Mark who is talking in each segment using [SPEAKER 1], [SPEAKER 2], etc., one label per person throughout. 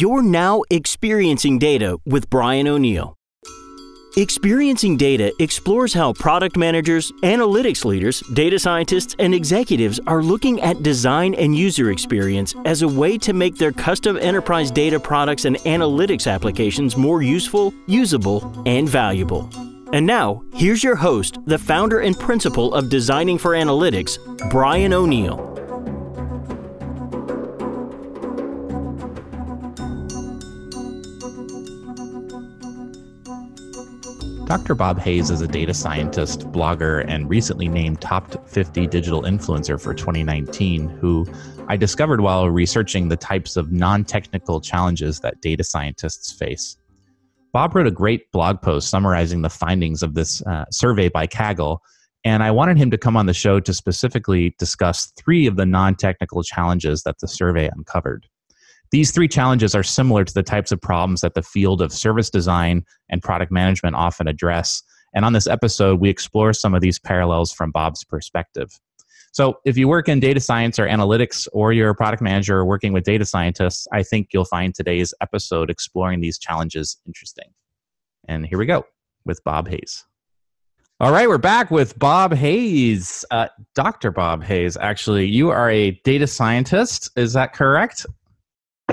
[SPEAKER 1] You're now experiencing data with Brian O'Neill. Experiencing Data explores how product managers, analytics leaders, data scientists, and executives are looking at design and user experience as a way to make their custom enterprise data products and analytics applications more useful, usable, and valuable. And now, here's your host, the founder and principal of Designing for Analytics, Brian O'Neill.
[SPEAKER 2] Dr. Bob Hayes is a data scientist, blogger, and recently named Top 50 Digital Influencer for 2019, who I discovered while researching the types of non technical challenges that data scientists face. Bob wrote a great blog post summarizing the findings of this uh, survey by Kaggle, and I wanted him to come on the show to specifically discuss three of the non technical challenges that the survey uncovered. These three challenges are similar to the types of problems that the field of service design and product management often address. And on this episode, we explore some of these parallels from Bob's perspective. So, if you work in data science or analytics, or you're a product manager working with data scientists, I think you'll find today's episode exploring these challenges interesting. And here we go with Bob Hayes. All right, we're back with Bob Hayes. Uh, Dr. Bob Hayes, actually, you are a data scientist. Is that correct?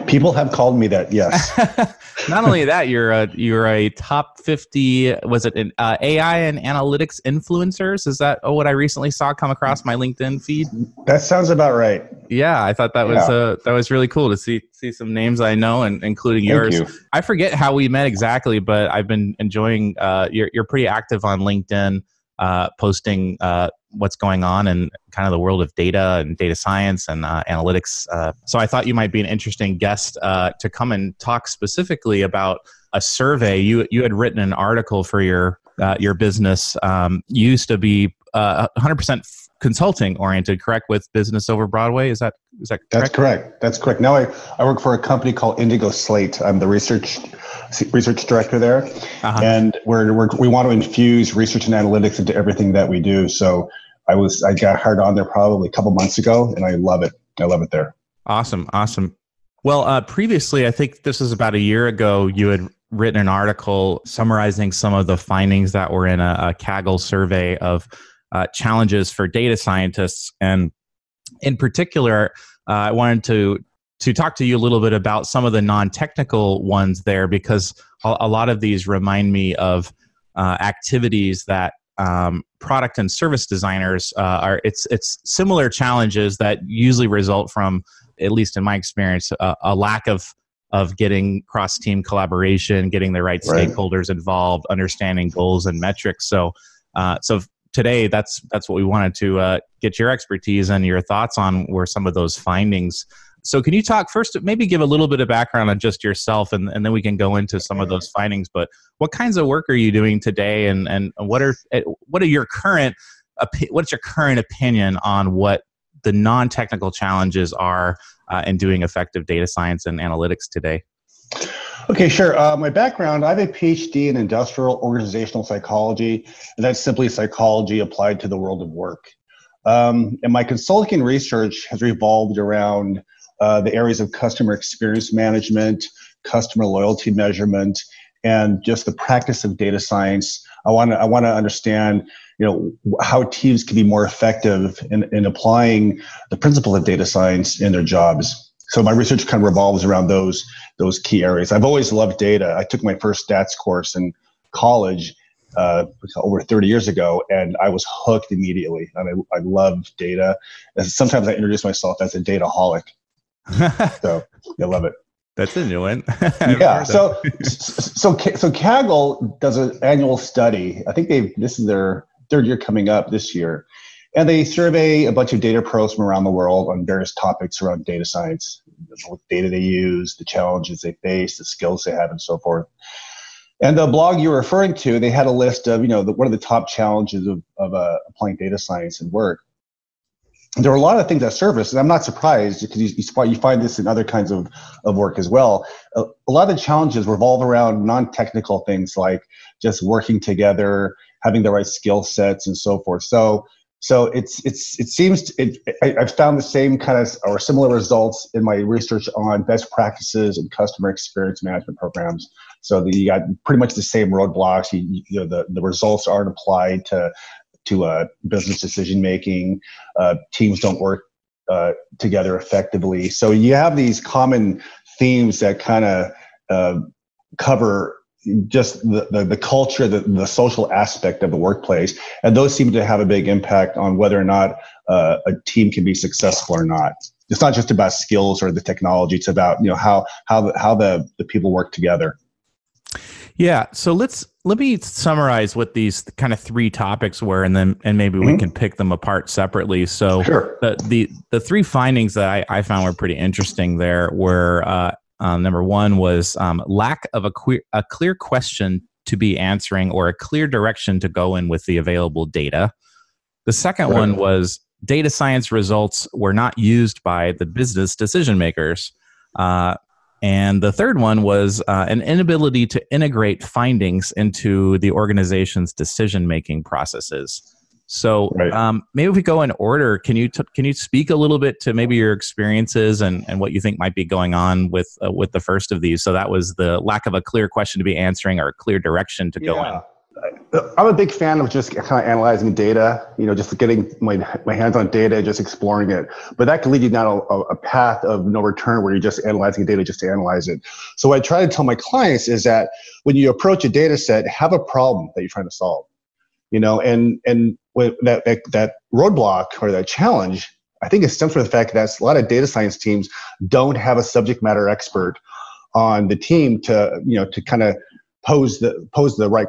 [SPEAKER 3] People have called me that. Yes.
[SPEAKER 2] Not only that, you're a you're a top fifty. Was it an uh, AI and analytics influencers? Is that oh, what I recently saw come across my LinkedIn feed?
[SPEAKER 3] That sounds about right.
[SPEAKER 2] Yeah, I thought that was yeah. uh, that was really cool to see see some names I know, and including Thank yours. You. I forget how we met exactly, but I've been enjoying. Uh, you're you're pretty active on LinkedIn, uh, posting uh, what's going on in kind of the world of data and data science and uh, analytics. Uh, so I thought you might be an interesting guest uh, to come and talk specifically about a survey. You you had written an article for your uh, your business. Um, used to be 100% uh, consulting oriented, correct? With Business Over Broadway, is that is that correct?
[SPEAKER 3] That's correct. That's correct. Now I, I work for a company called Indigo Slate. I'm the research research director there, uh-huh. and we're, we're we want to infuse research and analytics into everything that we do. So I was I got hired on there probably a couple months ago, and I love it. I love it there.
[SPEAKER 2] Awesome, awesome. Well, uh, previously, I think this was about a year ago. You had written an article summarizing some of the findings that were in a, a Kaggle survey of uh, challenges for data scientists, and in particular, uh, I wanted to to talk to you a little bit about some of the non-technical ones there because a, a lot of these remind me of uh, activities that um, product and service designers uh, are it's it's similar challenges that usually result from at least in my experience a, a lack of of getting cross team collaboration getting the right, right, stakeholders involved understanding goals and metrics. So uh, so today that's that's what we wanted to uh, get your expertise and your thoughts on were some of those findings. So can you talk first maybe give a little bit of background on just yourself and, and then we can go into some of those findings but what kinds of work are you doing today and, and what are eh, what are your current what's your current opinion on what the non-technical challenges are uh, in doing effective data science and analytics today
[SPEAKER 3] Okay, sure. Uh, my background I have a PhD in industrial organizational psychology, and that's simply psychology applied to the world of work. Um, and my consulting research has revolved around uh, the areas of customer experience management, customer loyalty measurement, and just the practice of data science. I want to I want to understand you know how teams can be more effective in, in applying the principles of data science in their jobs. So my research kind of revolves around those those key areas. I've always loved data. I took my first stats course in college uh, over 30 years ago, and I was hooked immediately. And I, I love data. sometimes I introduce myself as a data holic. so I love it.
[SPEAKER 2] That's a new one.
[SPEAKER 3] yeah. So, so, so Kaggle does an annual study. I think they this is their third year coming up this year, and they survey a bunch of data pros from around the world on various topics around data science, what data they use, the challenges they face, the skills they have, and so forth. And the blog you're referring to, they had a list of you know the, what are the top challenges of, of uh, applying data science and work there are a lot of things that surface, and I'm not surprised because you, you, find this in other kinds of, of work as well. A, a lot of the challenges revolve around non technical things like just working together, having the right skill sets, and so forth. So, So it's it's it seems to, it, I, have found the same kind of or similar results in my research on best practices and customer experience management programs. So the, you got pretty much the same roadblocks. You, you know the, the results aren't applied to to uh, business decision making. Uh, teams don't work uh, together effectively. So you have these common themes that kind of uh, cover just the, the, the, culture, the, the social aspect of the workplace. And those seem to have a big impact on whether or not uh, a team can be successful or not. It's not just about skills or the technology. It's about, you know, how, how, the, how the, the people work together.
[SPEAKER 2] Yeah. So let's, let me summarize what these kind of three topics were and then, and maybe mm-hmm. we can pick them apart separately. So
[SPEAKER 3] sure.
[SPEAKER 2] the, the, the three findings that I, I found were pretty interesting there were, uh, um, number one was um, lack of a, que- a clear question to be answering or a clear direction to go in with the available data. The second right. one was data science results were not used by the business decision makers. Uh, and the third one was uh, an inability to integrate findings into the organization's decision making processes. So right. um, maybe if we go in order, can you t- can you speak a little bit to maybe your experiences and, and what you think might be going on with uh, with the first of these? So that was the lack of a clear question to be answering or a clear direction to yeah. go in.
[SPEAKER 3] I'm a big fan of just kind of analyzing data, you know, just getting my, my hands on data, just exploring it. But that can lead you down a, a path of no return where you're just analyzing data just to analyze it. So what I try to tell my clients is that when you approach a data set, have a problem that you're trying to solve you know and and that, that that roadblock or that challenge i think it stems from the fact that a lot of data science teams don't have a subject matter expert on the team to you know to kind of pose the pose the right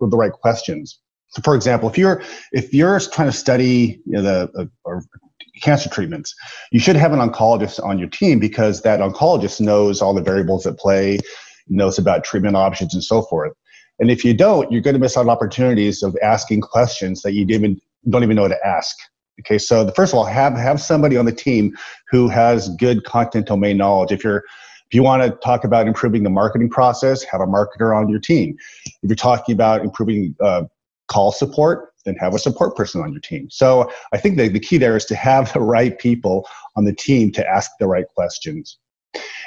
[SPEAKER 3] the right questions. So for example if you're if you're trying to study you know, the uh, cancer treatments you should have an oncologist on your team because that oncologist knows all the variables at play knows about treatment options and so forth and if you don't, you're going to miss out on opportunities of asking questions that you even don't even know to ask. Okay, so the, first of all, have have somebody on the team who has good content domain knowledge. If you're if you want to talk about improving the marketing process, have a marketer on your team. If you're talking about improving uh, call support, then have a support person on your team. So I think the, the key there is to have the right people on the team to ask the right questions.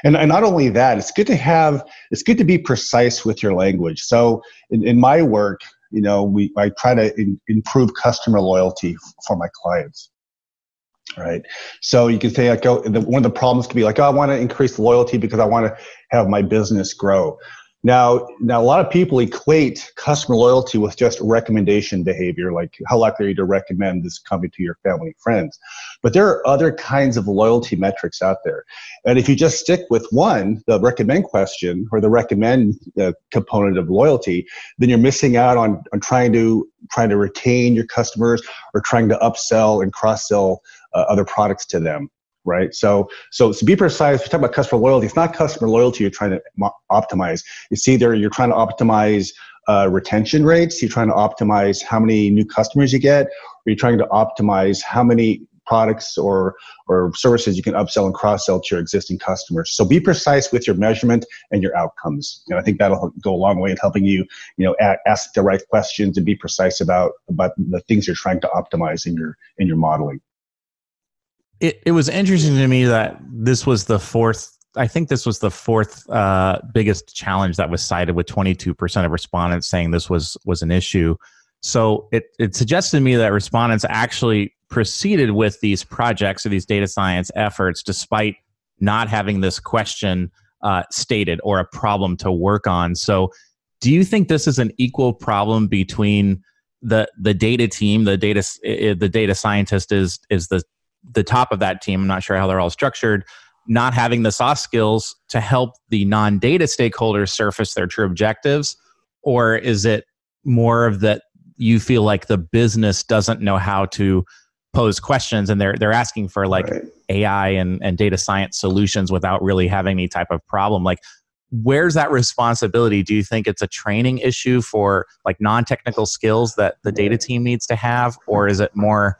[SPEAKER 3] And, and not only that, it's good to have, it's good to be precise with your language. So in, in my work, you know, we, I try to in, improve customer loyalty for my clients. Right. So you can say like, oh, the, one of the problems could be like, oh, I want to increase loyalty because I want to have my business grow. Now, now a lot of people equate customer loyalty with just recommendation behavior, like how likely are you to recommend this company to your family and friends. But there are other kinds of loyalty metrics out there. And if you just stick with one, the recommend question or the recommend uh, component of loyalty, then you're missing out on, on trying to trying to retain your customers or trying to upsell and cross sell uh, other products to them right? So, so to be precise, we talk about customer loyalty. It's not customer loyalty you're trying to mo- optimize. It's either you're trying to optimize uh, retention rates, you're trying to optimize how many new customers you get, or you're trying to optimize how many products or or services you can upsell and cross sell to your existing customers. So be precise with your measurement and your outcomes. And I think that'll go a long way in helping you, you know, ask the right questions and be precise about about the things you're trying to optimize in your in your modeling
[SPEAKER 2] it, it was interesting to me that this was the fourth I think this was the fourth uh, biggest challenge that was cited, with 22% of respondents saying this was was an issue. So it it suggested to me that respondents actually proceeded with these projects or these data science efforts despite not having this question uh, stated or a problem to work on. So, do you think this is an equal problem between the the data team, the data the data scientist is is the the top of that team, I'm not sure how they're all structured, not having the soft skills to help the non data stakeholders surface their true objectives? Or is it more of that you feel like the business doesn't know how to pose questions and they're they're asking for like right. AI and, and data science solutions without really having any type of problem? Like where's that responsibility do you think it's a training issue for like non-technical skills that the data team needs to have or is it more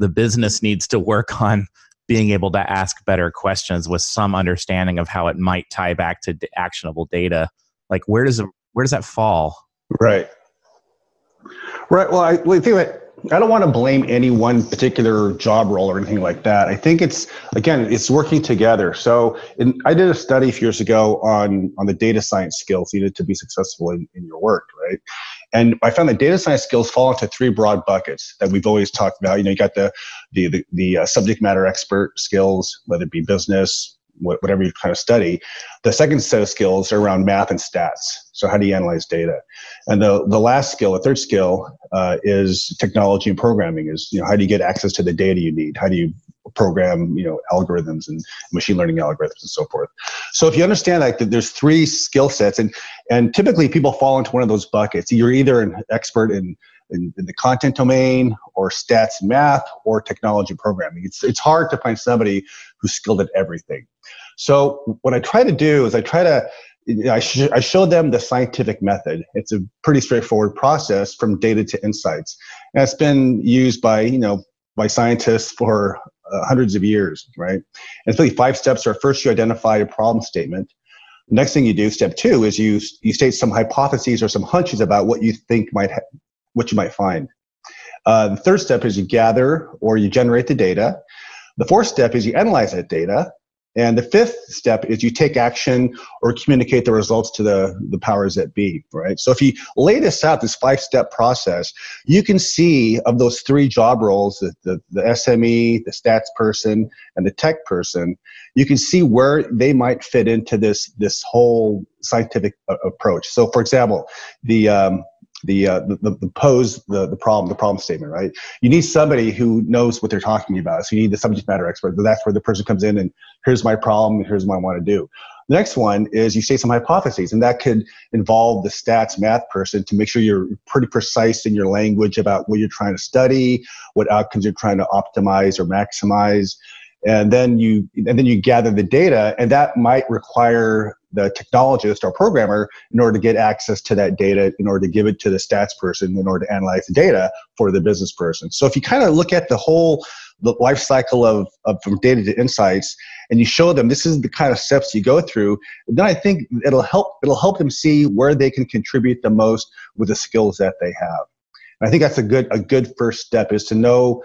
[SPEAKER 2] the business needs to work on being able to ask better questions with some understanding of how it might tie back to actionable data like where does it, where does that fall
[SPEAKER 3] right right well i, well, think that I don't want to blame any one particular job role or anything like that. I think it's again, it's working together. So, in, I did a study a few years ago on on the data science skills needed to be successful in, in your work, right? And I found that data science skills fall into three broad buckets that we've always talked about. You know, you got the the the, the uh, subject matter expert skills, whether it be business, whatever you kind of study. The second set of skills are around math and stats. So how do you analyze data? And the, the last skill, the third skill, uh, is technology and programming. Is you know how do you get access to the data you need? How do you program you know algorithms and machine learning algorithms and so forth. So if you understand like that, there's three skill sets, and and typically people fall into one of those buckets. You're either an expert in in, in, the content domain or stats math or technology programming. It's, it's hard to find somebody who's skilled at everything. So what I try to do is I try to I, sh- I show them the scientific method. It's a pretty straightforward process from data to insights, and it's been used by you know by scientists for uh, hundreds of years, right? And it's really five steps. Are first you identify a problem statement. The next thing you do, step two, is you you state some hypotheses or some hunches about what you think might ha- what you might find. Uh, the third step is you gather or you generate the data. The fourth step is you analyze that data. And the fifth step is you take action or communicate the results to the, the powers that be, right? So if you lay this out, this five step process, you can see of those three job roles, the, the, the SME, the stats person, and the tech person, you can see where they might fit into this, this whole scientific uh, approach. So for example, the, um, the, uh, the, the pose the, the problem the problem statement right? You need somebody who knows what they're talking about so you need the subject matter expert that's where the person comes in and here's my problem here's what i want to do. The next one is you state some hypotheses and that could involve the stats math person to make sure you're pretty precise in your language about what you're trying to study what outcomes you're trying to optimize or maximize and then you and then you gather the data and that might require the technologist or programmer in order to get access to that data in order to give it to the stats person in order to analyze the data for the business person. So if you kind of look at the whole life cycle of, of from data to insights and you show them this is the kind of steps you go through then i think it'll help it'll help them see where they can contribute the most with the skills that they have. And i think that's a good a good first step is to know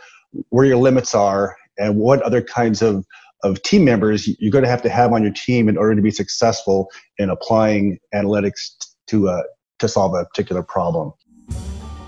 [SPEAKER 3] where your limits are and what other kinds of, of team members you're going to have to have on your team in order to be successful in applying analytics to, uh, to solve a particular problem.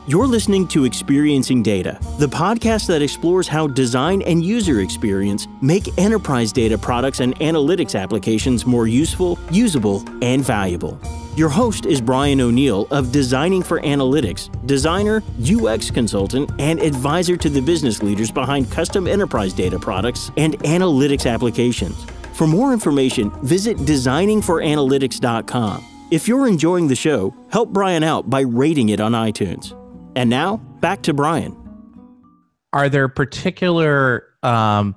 [SPEAKER 1] You're listening to Experiencing Data, the podcast that explores how design and user experience make enterprise data products and analytics applications more useful, usable, and valuable. Your host is Brian O'Neill of Designing for Analytics, designer, UX consultant, and advisor to the business leaders behind custom enterprise data products and analytics applications. For more information, visit designingforanalytics.com. If you're enjoying the show, help Brian out by rating it on iTunes. And now, back to Brian.
[SPEAKER 2] Are there particular um,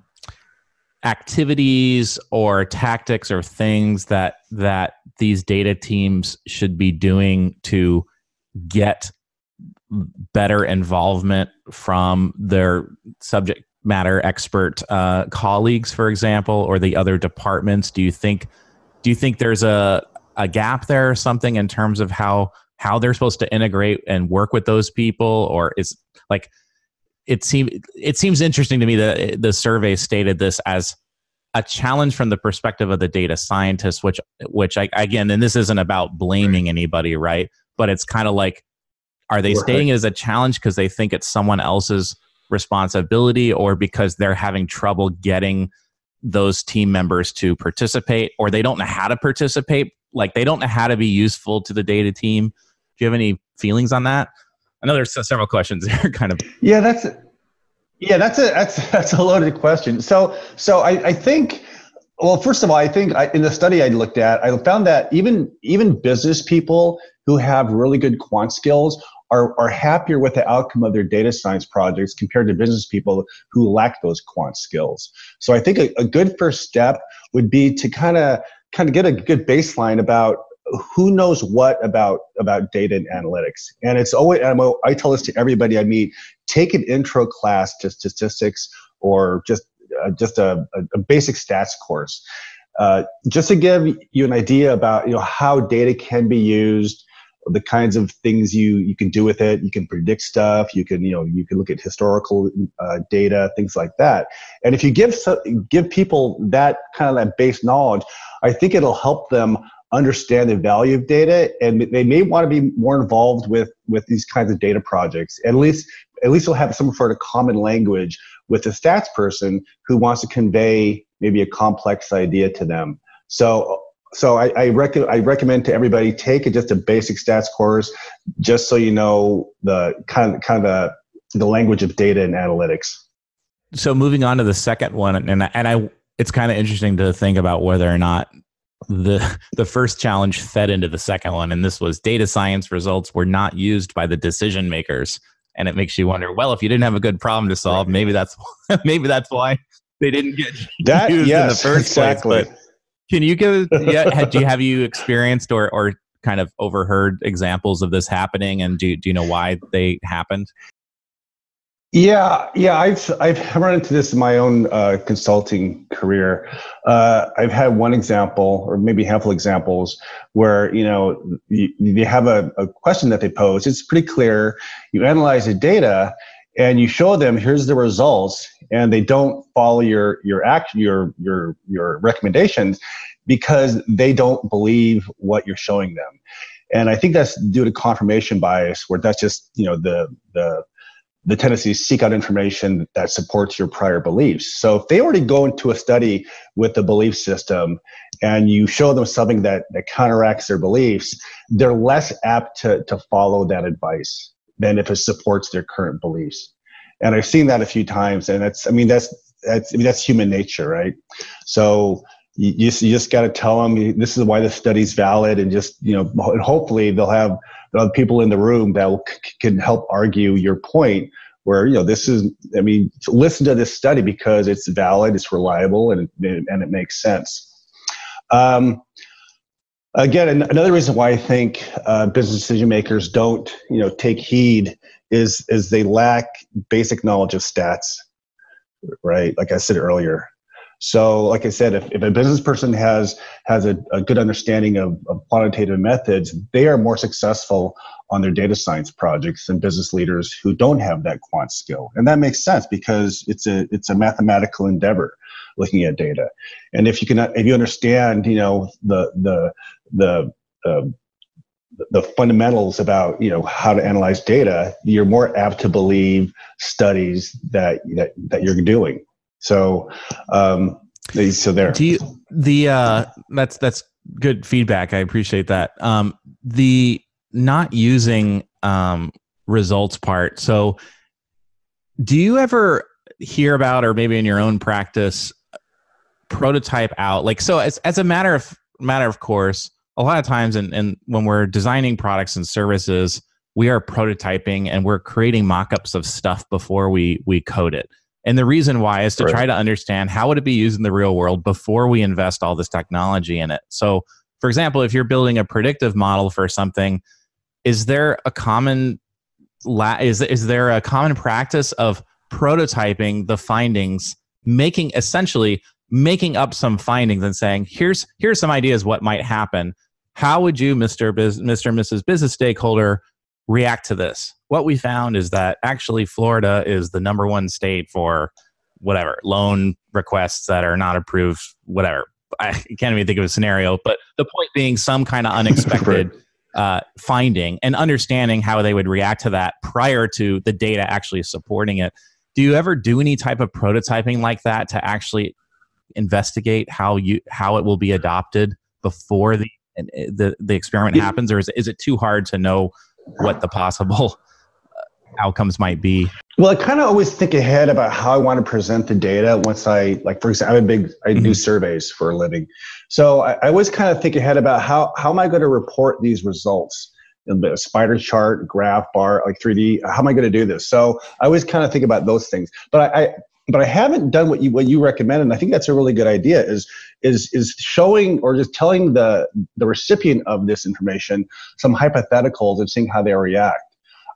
[SPEAKER 2] activities or tactics or things that that these data teams should be doing to get better involvement from their subject matter expert uh, colleagues, for example, or the other departments? Do you think do you think there's a a gap there or something in terms of how how they're supposed to integrate and work with those people, or is like it seems it seems interesting to me that the survey stated this as a challenge from the perspective of the data scientist, which which I, again, and this isn't about blaming anybody, right? But it's kind of like, are they right. stating it as a challenge because they think it's someone else's responsibility, or because they're having trouble getting those team members to participate, or they don't know how to participate, like they don't know how to be useful to the data team? Do you have any feelings on that? I know there's several questions there, kind of.
[SPEAKER 3] Yeah, that's yeah, that's a that's that's a loaded question. So so I, I think well, first of all, I think I, in the study I looked at, I found that even even business people who have really good quant skills are, are happier with the outcome of their data science projects compared to business people who lack those quant skills. So I think a, a good first step would be to kind of kind of get a good baseline about who knows what about about data and analytics and it's always i tell this to everybody i meet take an intro class to statistics or just uh, just a, a, basic stats course uh, just to give you an idea about you know how data can be used the kinds of things you you can do with it. You can predict stuff. You can you know you can look at historical uh, data, things like that. And if you give give people that kind of that base knowledge, I think it'll help them understand the value of data, and they may want to be more involved with with these kinds of data projects. At least at least they'll have some sort of common language with the stats person who wants to convey maybe a complex idea to them. So so I, I, rec- I recommend to everybody take a, just a basic stats course, just so you know the kind of kind of the language of data and analytics.
[SPEAKER 2] So moving on to the second one, and and I, it's kind of interesting to think about whether or not the the first challenge fed into the second one, and this was data science results were not used by the decision makers, and it makes you wonder. Well, if you didn't have a good problem to solve, maybe that's maybe that's why they didn't get
[SPEAKER 3] that,
[SPEAKER 2] used
[SPEAKER 3] yes,
[SPEAKER 2] in the first
[SPEAKER 3] exactly.
[SPEAKER 2] place. But can you give? Yeah, had you have you experienced or or kind of overheard examples of this happening, and do do you know why they happened?
[SPEAKER 3] Yeah, yeah, I've I've run into this in my own uh, consulting career. Uh, I've had one example, or maybe a handful of examples, where you know you, you have a, a question that they pose. It's pretty clear. You analyze the data, and you show them here's the results, and they don't follow your your act your your your recommendations because they don't believe what you're showing them. And I think that's due to confirmation bias, where that's just you know the the the tendency to seek out information that supports your prior beliefs. So if they already go into a study with a belief system and you show them something that, that counteracts their beliefs, they're less apt to, to follow that advice than if it supports their current beliefs. And I've seen that a few times, and that's I mean that's that's I mean that's human nature, right? So you, you just, got to tell them this is why the study's valid, and just you know hopefully they'll have the people in the room that will, can help argue your point where you know this is i mean listen to this study because it's valid it's reliable and it, and it makes sense. Um, again another reason why i think uh, business decision makers don't you know take heed is is they lack basic knowledge of stats right? Like i said earlier so, like I said, if, if a business person has has a, a good understanding of, of, quantitative methods, they are more successful on their data science projects than business leaders who don't have that quant skill. And that makes sense because it's a it's a mathematical endeavor looking at data. And if you can if you understand, you know, the the the uh, the fundamentals about you know how to analyze data, you're more apt to believe studies that that, that you're doing. So, um, so there.
[SPEAKER 2] Do you the uh, that's that's good feedback. I appreciate that. Um, the not using um, results part. So, do you ever hear about, or maybe in your own practice, prototype out? Like, so as as a matter of matter of course, a lot of times, and and when we're designing products and services, we are prototyping and we're creating mock-ups of stuff before we we code it and the reason why is to right. try to understand how would it be used in the real world before we invest all this technology in it. So, for example, if you're building a predictive model for something, is there a common la- is is there a common practice of prototyping the findings, making essentially making up some findings and saying, here's here's some ideas what might happen. How would you, Mr. Biz, Mr. and Mrs. Business Stakeholder, react to this? what we found is that actually Florida is the number one state for whatever loan requests that are not approved, whatever. I can't even think of a scenario, but the point being some kind of unexpected uh, finding and understanding how they would react to that prior to the data actually supporting it. Do you ever do any type of prototyping like that to actually investigate how you how it will be adopted before the the, the experiment happens, or is is it too hard to know what the possible outcomes might be?
[SPEAKER 3] Well, I kind of always think ahead about how I want to present the data once I, like, for example, I'm a big, I mm-hmm. do surveys for a living. So I, I always kind of think ahead about how, how am I going to report these results? in a spider chart, graph, bar, like 3D. How am I going to do this? So I always kind of think about those things. But I, I but I haven't done what you what you recommend, and I think that's a really good idea. Is is is showing or just telling the the recipient of this information some hypotheticals and seeing how they react.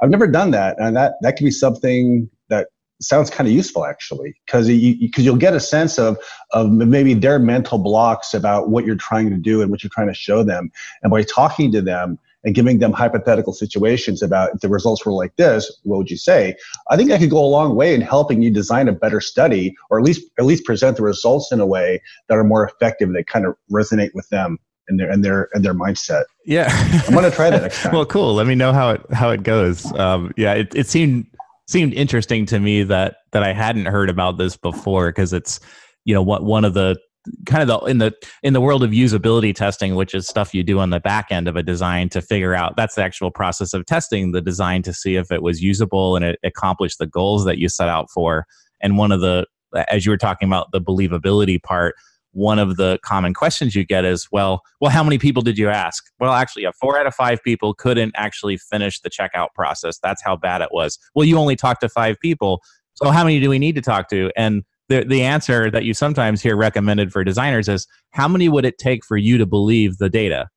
[SPEAKER 3] I've never done that, and that that can be something that sounds kind of useful actually, because you because you'll get a sense of of maybe their mental blocks about what you're trying to do and what you're trying to show them, and by talking to them and giving them hypothetical situations about if the results were like this, what would you say? I think that could go a long way in helping you design a better study, or at least at least present the results in a way that are more effective that kind of resonate with them and their and their and their mindset.
[SPEAKER 2] Yeah,
[SPEAKER 3] I'm gonna try that next time.
[SPEAKER 2] well, cool. Let me know how it how it goes. Um, yeah, it, it seemed seemed interesting to me that that I hadn't heard about this before because it's you know what one of the kind of the in the in the world of usability testing which is stuff you do on the back end of a design to figure out that's the actual process of testing the design to see if it was usable and it accomplished the goals that you set out for. And one of the as you were talking about the believability part one of the common questions you get is well well how many people did you ask? Well actually yeah, four out of five people couldn't actually finish the checkout process. That's how bad it was. Well you only talked to five people. So how many do we need to talk to? And the, the answer that you sometimes hear recommended for designers is how many would it take for you to believe the data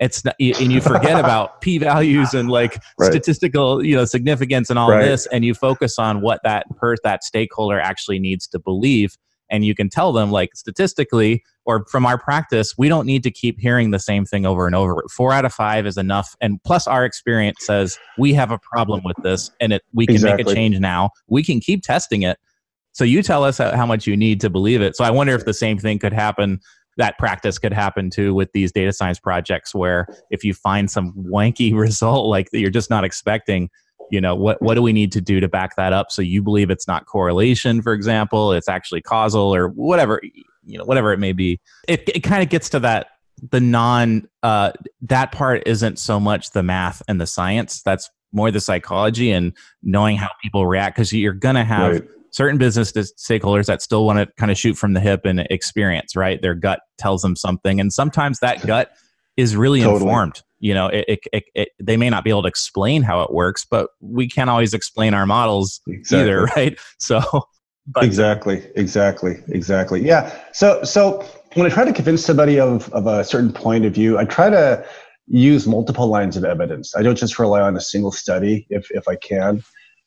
[SPEAKER 2] it's not, and you forget about p values and like right. statistical you know significance and all right. this and you focus on what that per that stakeholder actually needs to believe and you can tell them like statistically or from our practice we don't need to keep hearing the same thing over and over four out of five is enough and plus our experience says we have a problem with this and it we can exactly. make a change now we can keep testing it so you tell us how much you need to believe it. So I wonder if the same thing could happen. That practice could happen too with these data science projects, where if you find some wanky result like that you're just not expecting, you know what what do we need to do to back that up so you believe it's not correlation, for example, it's actually causal or whatever you know whatever it may be. It it kind of gets to that the non uh, that part isn't so much the math and the science. That's more the psychology and knowing how people react because you're gonna have. Right certain business stakeholders that still want to kind of shoot from the hip and experience, right? Their gut tells them something, and sometimes that gut is really totally. informed. You know, it, it, it, it, they may not be able to explain how it works, but we can't always explain our models exactly. either, right? So,
[SPEAKER 3] but. exactly, exactly, exactly. Yeah. So, so when I try to convince somebody of of a certain point of view, I try to use multiple lines of evidence. I don't just rely on a single study if if I can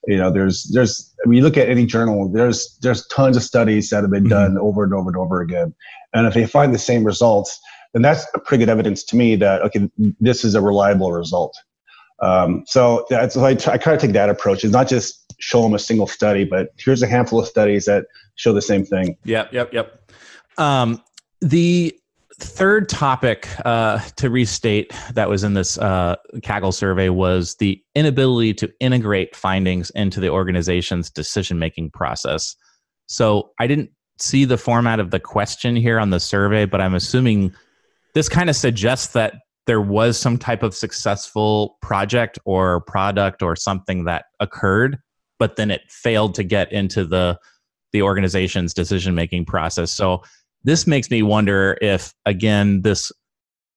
[SPEAKER 3] you know there's there's when you look at any journal there's there's tons of studies that have been mm-hmm. done over and over and over again. And if they find the same results then that's pretty good evidence to me that okay this is a reliable result. Um, so that's I, try, I kind of take that approach. It's not just show them a single study but here's a handful of studies that show the same thing.
[SPEAKER 2] Yep yep yep. Um, the third topic uh, to restate that was in this uh, Kaggle survey was the inability to integrate findings into the organization's decision making process. So I didn't see the format of the question here on the survey, but I'm assuming this kind of suggests that there was some type of successful project or product or something that occurred, but then it failed to get into the the organization's decision making process. So this makes me wonder if again this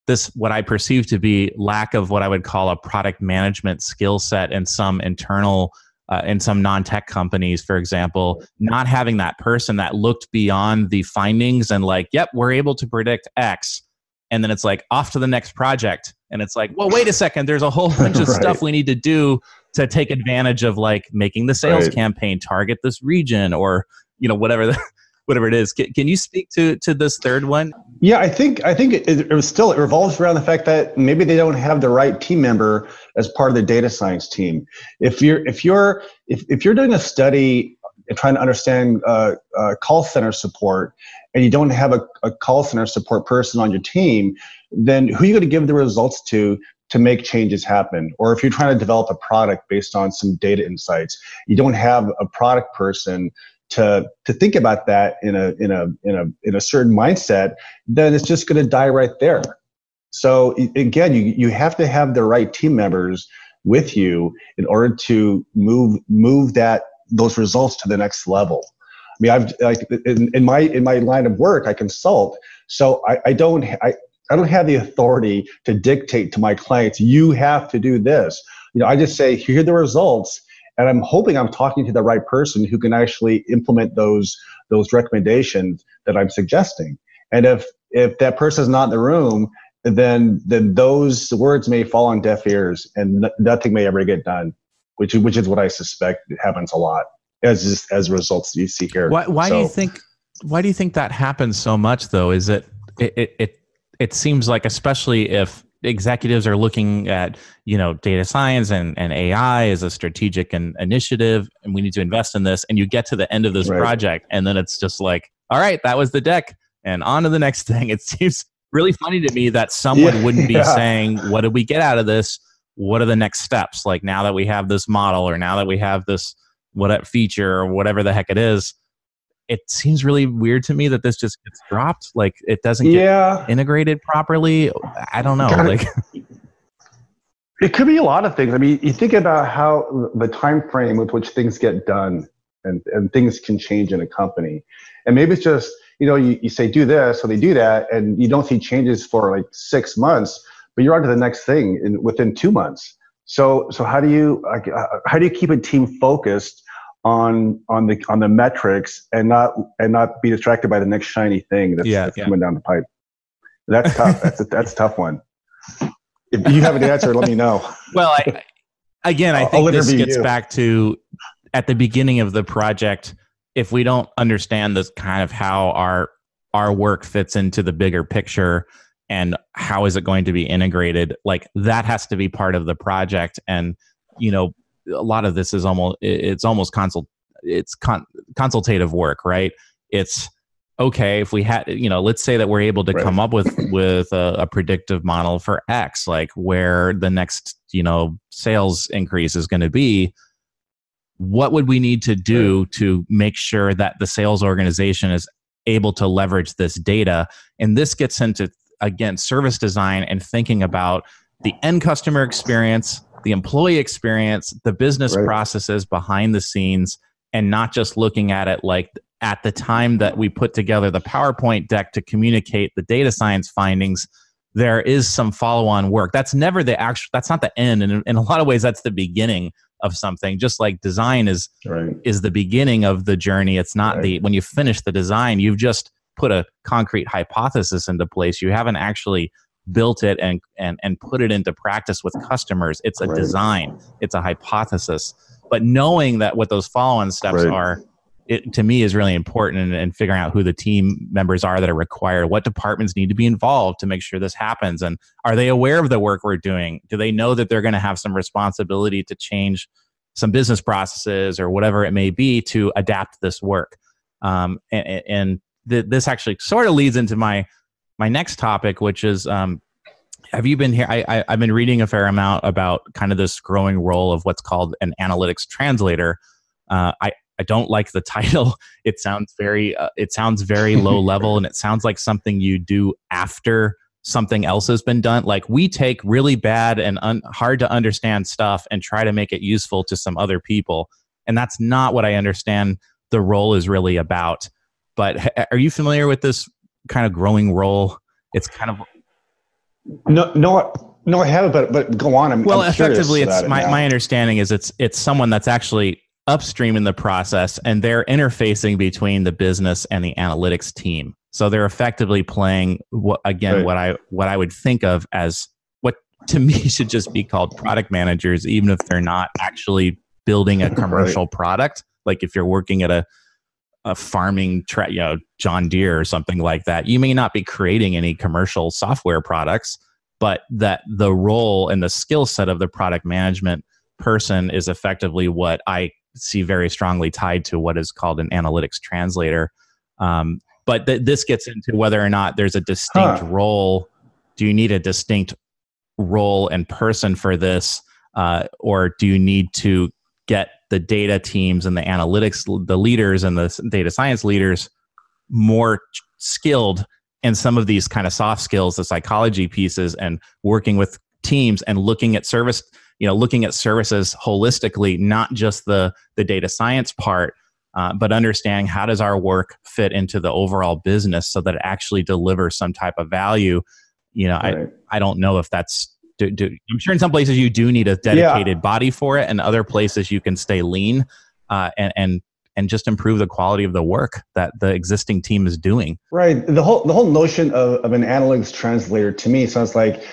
[SPEAKER 2] this what i perceive to be lack of what i would call a product management skill set in some internal uh, in some non-tech companies for example not having that person that looked beyond the findings and like yep we're able to predict x and then it's like off to the next project and it's like well wait a second there's a whole bunch of right. stuff we need to do to take advantage of like making the sales right. campaign target this region or you know whatever the, whatever it is. Can, can you speak to to this third one?
[SPEAKER 3] Yeah, I think I think it, it, was still it revolves around the fact that maybe they don't have the right team member as part of the data science team. If you're if you're if, if you're doing a study and trying to understand uh, uh, call center support and you don't have a, a call center support person on your team, then who are you going to give the results to to make changes happen. Or if you're trying to develop a product based on some data insights, you don't have a product person to to think about that in a in a in a in a certain mindset, then it's just going to die right there. So again, you you have to have the right team members with you in order to move move that those results to the next level. I mean, I've like in, in my in my line of work, I consult, so I, I don't I, I don't have the authority to dictate to my clients, you have to do this. You know, I just say, here are the results and i'm hoping i'm talking to the right person who can actually implement those those recommendations that i'm suggesting. And if if that person is not in the room then then those words may fall on deaf ears and n- nothing may ever get done which which is what i suspect happens a lot as as results you see here.
[SPEAKER 2] Why, why so, do you think why do you think that happens so much though? Is it it, it it it seems like especially if executives are looking at you know data science and, and ai as a strategic and initiative and we need to invest in this and you get to the end of this right. project and then it's just like all right that was the deck and on to the next thing it seems really funny to me that someone yeah, wouldn't be yeah. saying what did we get out of this what are the next steps like now that we have this model or now that we have this what feature or whatever the heck it is it seems really weird to me that this just gets dropped. Like it doesn't get yeah. integrated properly. I don't know. Like
[SPEAKER 3] it could be a lot of things. I mean, you think about how the time frame with which things get done and, and things can change in a company. And maybe it's just, you know, you, you say do this, so they do that, and you don't see changes for like six months, but you're on to the next thing in, within two months. So, so how do you uh, how do you keep a team focused on on the on the metrics and not and not be distracted by the next shiny thing that's, yeah, that's yeah. coming down the pipe. That's tough. that's a, that's a tough one. If you have an answer, let me know.
[SPEAKER 2] Well, I, again, I think this gets you. back to at the beginning of the project. If we don't understand this kind of how our our work fits into the bigger picture and how is it going to be integrated, like that has to be part of the project. And you know, a lot of this is almost it's almost consult it's con- consultative work, right? It's okay if we had you know let's say that we're able to right. come up with with a, a, predictive model for x like where the next you know sales increase is going to be what would we need to do right. to make sure that the sales organization is able to leverage this data and this gets into again service design and thinking about the end customer experience the employee experience, the business right. processes behind the scenes, and not just looking at it like at the time that we put together the PowerPoint deck to communicate the data science findings. There is some follow-on work. That's never the actual. That's not the end, and in, in a lot of ways, that's the beginning of something. Just like design is right. is the beginning of the journey. It's not right. the when you finish the design, you've just put a concrete hypothesis into place. You haven't actually built it and and and put it into practice with customers it's a right. design it's a hypothesis but knowing that what those follow-on steps right. are it to me is really important and, and figuring out who the team members are that are required what departments need to be involved to make sure this happens and are they aware of the work we're doing do they know that they're going to have some responsibility to change some business processes or whatever it may be to adapt this work um, and, and th- this actually sort of leads into my my next topic, which is um, have you been here? I, I, have been reading a fair amount about kind of this growing role of what's called an analytics translator. Uh, I, I don't like the title. It sounds very uh, it sounds very low level, and it sounds like something you do after something else has been done. Like we take really bad and un- hard to understand stuff and try to make it useful to some other people, and that's not what I understand the role is really about. But are you familiar with this kind of growing role. It's kind of
[SPEAKER 3] no, no, no. I haven't, but but go on. I'm,
[SPEAKER 2] well,
[SPEAKER 3] I'm
[SPEAKER 2] effectively, it's my, my understanding is it's it's someone that's actually upstream in the process, and they're interfacing between the business and the analytics team. So they're effectively playing what again right. what I what I would think of as what to me should just be called product managers, even if they're not actually building a commercial right. product. Like if you're working at a a farming tra- you know John Deere or something like that. You may not be creating any commercial software products, but that the role and the skill set of the product management person is effectively what I see very strongly tied to what is called an analytics translator. Um, but th- this gets into whether or not there's a distinct huh. role. Do you need a distinct role and person for this, uh, or do you need to get the data teams and the analytics, the leaders and the data science leaders more skilled in some of these kind of soft skills, the psychology pieces, and working with teams and looking at service, you know, looking at services holistically, not just the the data science part, uh, but understanding how does our work fit into the overall business so that it actually delivers some type of value. You know, right. I I don't know if that's do, do, I'm sure in some places you do need a dedicated yeah. body for it, and other places you can stay lean uh, and and and just improve the quality of the work that the existing team is doing.
[SPEAKER 3] Right. The whole the whole notion of, of an analytics translator to me sounds like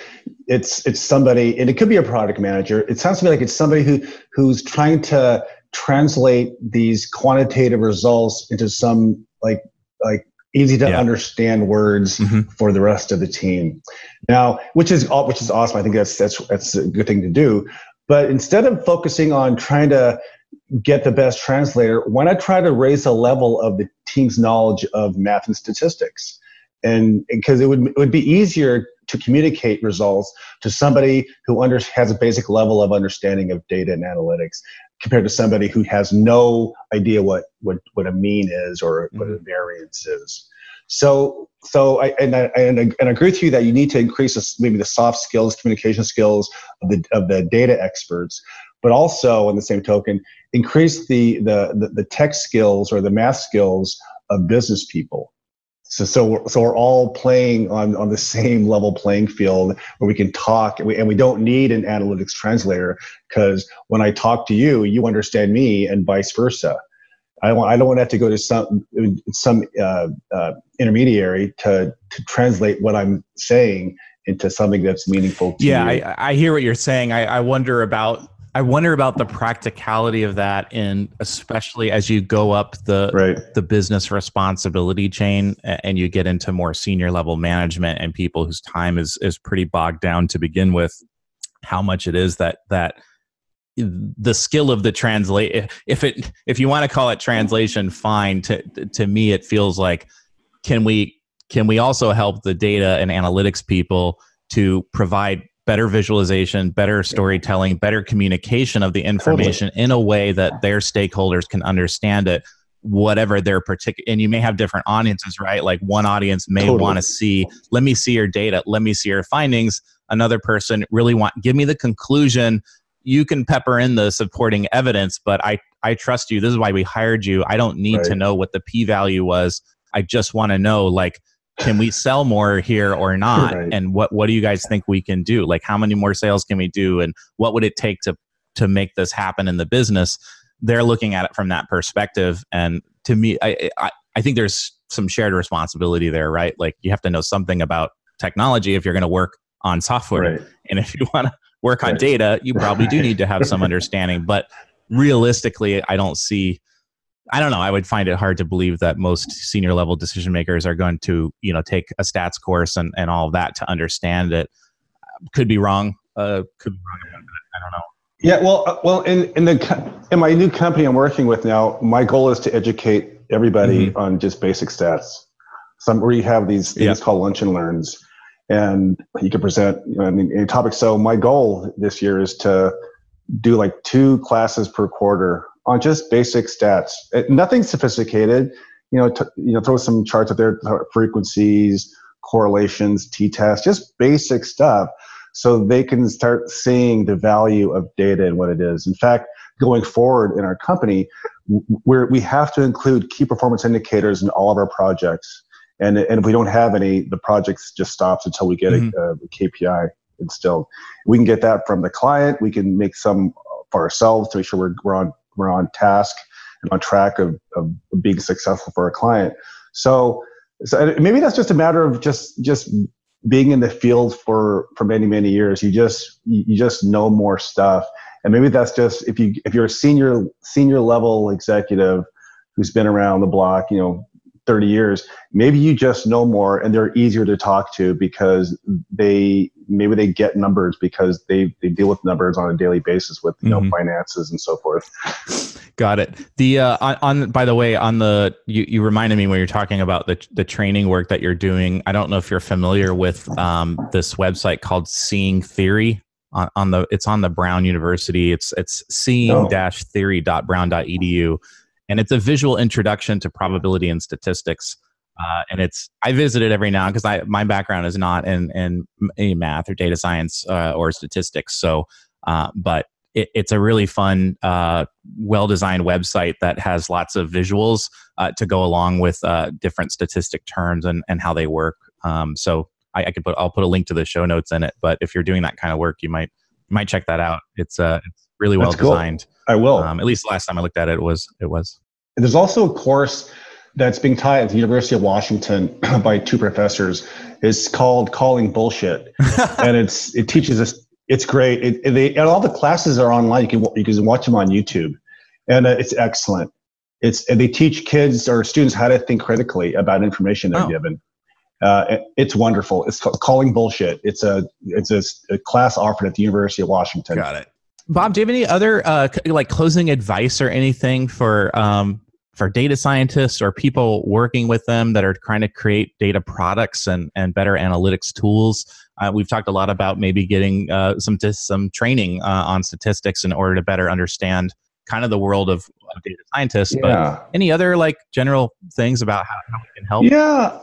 [SPEAKER 3] it's it's somebody, and it could be a product manager. It sounds to me like it's somebody who who's trying to translate these quantitative results into some like like easy to yeah. understand words mm-hmm. for the rest of the team. Now, which is which is awesome. I think that's that's that's a good thing to do. But instead of focusing on trying to get the best translator, why not try to raise the level of the team's knowledge of math and statistics? And because it would it would be easier to communicate results to somebody who under, has a basic level of understanding of data and analytics compared to somebody who has no idea what what, what a mean is or mm-hmm. what a mm-hmm. variance is. So so I and I and I, and I agree with you that you need to increase this, maybe the soft skills, communication skills of the of the data experts, but also on the same token, increase the the the, the tech skills or the math skills of business people so, so, we're, so we're all playing on, on the same level playing field where we can talk and we, and we don't need an analytics translator because when I talk to you, you understand me and vice versa. I don't, I don't want to have to go to some, some uh, uh, intermediary to, to translate what I'm saying into something that's meaningful
[SPEAKER 2] yeah, I, I, hear what you're saying. I, I wonder about I wonder about the practicality of that, and especially as you go up the right. the business responsibility chain, and you get into more senior level management and people whose time is is pretty bogged down to begin with. How much it is that that the skill of the translate if it if you want to call it translation fine to to me it feels like can we can we also help the data and analytics people to provide better visualization, better storytelling, better communication of the information totally. in a way that their stakeholders can understand it whatever their particular and you may have different audiences right? Like one audience may totally. want to see let me see your data. Let me see your findings. Another person really want give me the conclusion. You can pepper in the supporting evidence but i i trust you. This is why we hired you. I don't need right. to know what the p value was. I just want to know like can we sell more here or not? Right. and what what do you guys think we can do? Like how many more sales can we do? And what would it take to to make this happen in the business? They're looking at it from that perspective. And to me i i, I think there's some shared responsibility there right? Like you have to know something about technology if you're going to work on software. Right. and if you want to work on right. data you probably do need to have some understanding. But realistically i don't see I don't know. I would find it hard to believe that most senior level decision makers are going to, you know, take a stats course and, and all that to understand it. Could be wrong. Uh, could be wrong. I don't know.
[SPEAKER 3] Yeah, well, uh, well, in in the in my new company I'm working with now, my goal is to educate everybody mm-hmm. on just basic stats. Some where you have these things yeah. called lunch and learns, and you can present you know, I mean, a topic. So my goal this year is to do like two classes per quarter on just basic stats. It, nothing sophisticated. You know, t- you know, throw some charts up there, frequencies, correlations, t-tests, just basic stuff, so they can start seeing the value of data and what it is. In fact, going forward in our company, where we have to include key performance indicators in all of our projects. And, and if we don't have any, the project just stops until we get mm-hmm. a, a KPI instilled. We can get that from the client. We can make some for ourselves to make sure we're, we're on we're on task and on track of, of being successful for a client. So, so maybe that's just a matter of just just being in the field for for many many years. You just you just know more stuff, and maybe that's just if you if you're a senior senior level executive who's been around the block, you know, 30 years maybe you just know more and they're easier to talk to because they maybe they get numbers because they they deal with numbers on a daily basis with you mm-hmm. know finances and so forth.
[SPEAKER 2] Got it. The uh on, on, by the way on the you, you reminded me when you're talking about the the training work that you're doing. I don't know if you're familiar with um this website called seeing theory on, on the it's on the brown university. It's it's seeing dash theory.brown.edu and it's a visual introduction to probability and statistics. Uh, and it's I visit it every now because I my background is not in in math or data science uh, or statistics. So, uh, but it, it's a really fun, uh, well designed website that has lots of visuals uh, to go along with uh, different statistic terms and and how they work. Um, so I, I, could put I'll put a link to the show notes in it. But if you're doing that kind of work, you might you might check that out. It's uh it's really well designed. Cool.
[SPEAKER 3] I will.
[SPEAKER 2] Um, at least last time I looked at it, it was it was.
[SPEAKER 3] And there's also a course that's being taught at the University of Washington by two professors. It's called Calling Bullshit, and it's it teaches us. It's great. It, it, they, and all the classes are online. You can you can watch them on YouTube, and uh, it's excellent. It's and they teach kids or students how to think critically about information they're oh. given. Uh, it's wonderful. It's called calling bullshit. It's a it's a, a, class offered at the University of Washington.
[SPEAKER 2] Got it. Bob, do you have any other uh, like closing advice or anything for um, for data scientists or people working with them that are trying to create data products and and better analytics tools? Uh, we've talked a lot about maybe getting uh, some some training uh, on statistics in order to better understand kind of the world of, of data scientists. Yeah. But any other like general things about how, how we can help?
[SPEAKER 3] Yeah.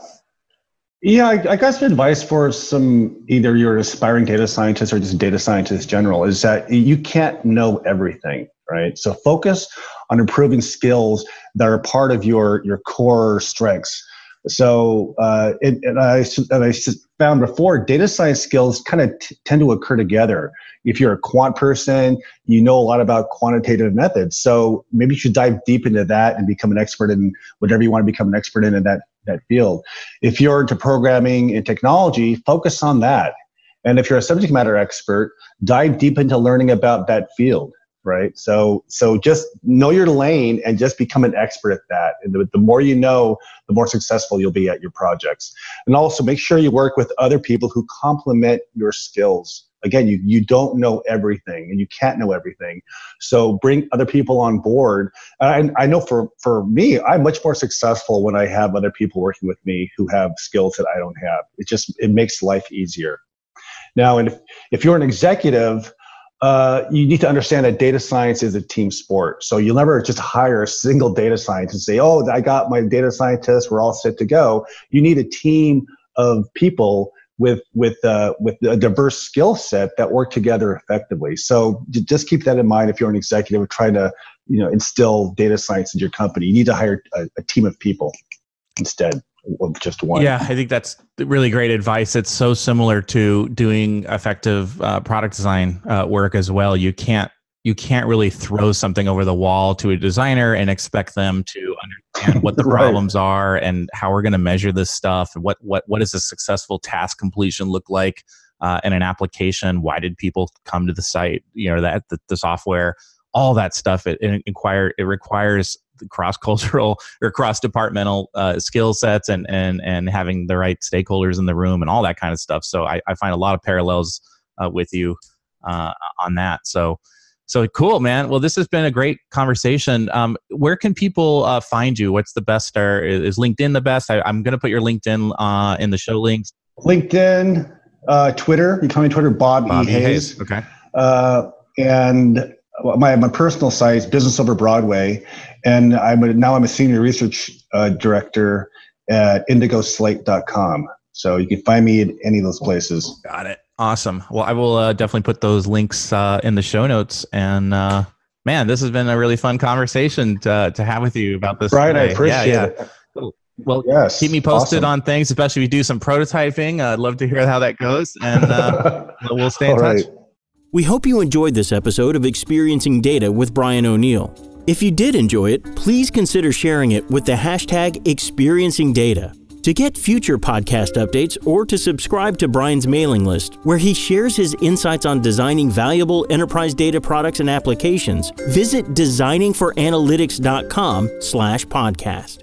[SPEAKER 3] Yeah, I, I got some advice for some either you're an aspiring data scientist or just data scientist general is that you can't know everything, right? So focus on improving skills that are part of your your core strengths. So, uh, and I and I found before, data science skills kind of t- tend to occur together. If you're a quant person, you know a lot about quantitative methods. So maybe you should dive deep into that and become an expert in whatever you want to become an expert in in that that field. If you're into programming and technology, focus on that. And if you're a subject matter expert, dive deep into learning about that field right? So so just know your lane and just become an expert at that. And the, the more you know the more successful you'll be at your projects. And also make sure you work with other people who complement your skills. Again you, you don't know everything and you can't know everything. So bring other people on board. And I, I know for for me i'm much more successful when i have other people working with me who have skills that i don't have. It just it makes life easier. Now and if, if you're an executive uh, you need to understand that data science is a team sport. So you'll never just hire a single data scientist and say, "Oh, I got my data scientists. We're all set to go." You need a team of people with with uh, with a diverse skill set that work together effectively. So just keep that in mind if you're an executive trying to you know instill data science in your company. You need to hire a, a team of people instead just one.
[SPEAKER 2] Yeah, I think that's really great advice. It's so similar to doing effective uh, product design uh, work as well. You can't you can't really throw something over the wall to a designer and expect them to understand what the right. problems are and how we're going to measure this stuff. What what what does a successful task completion look like uh, in an application? Why did people come to the site? You know that the, the software, all that stuff. It, it inquire it requires cross cultural or cross departmental uh, skill sets and and and having the right stakeholders in the room and all that kind of stuff. So I, I find a lot of parallels uh, with you uh, on that. So. So cool, man. Well, this has been a great conversation. Um, where can people uh, find you? What's the best? Or is LinkedIn the best? I, am going to put your LinkedIn uh, in the show links.
[SPEAKER 3] LinkedIn, uh, Twitter. You call me Twitter, Bob, Bob e. Hayes. Hayes.
[SPEAKER 2] Okay.
[SPEAKER 3] Uh, and my my personal site is Business Over Broadway, and I'm a, now I'm a senior research uh, director at IndigoSlate.com. So you can find me at any of those places.
[SPEAKER 2] Got it. Awesome. Well, I will uh, definitely put those links uh, in the show notes. And uh, man, this has been a really fun conversation to, to have with you about this.
[SPEAKER 3] Right. Today. I appreciate yeah, yeah.
[SPEAKER 2] it. Well, yes, keep me posted awesome. on things, especially if you do some prototyping. I'd love to hear how that goes, and uh, we'll stay in touch. Right.
[SPEAKER 1] We hope you enjoyed this episode of Experiencing Data with Brian O'Neill. If you did enjoy it, please consider sharing it with the hashtag Experiencing Data. To get future podcast updates or to subscribe to Brian's mailing list, where he shares his insights on designing valuable enterprise data products and applications, visit designingforanalytics.com slash podcast.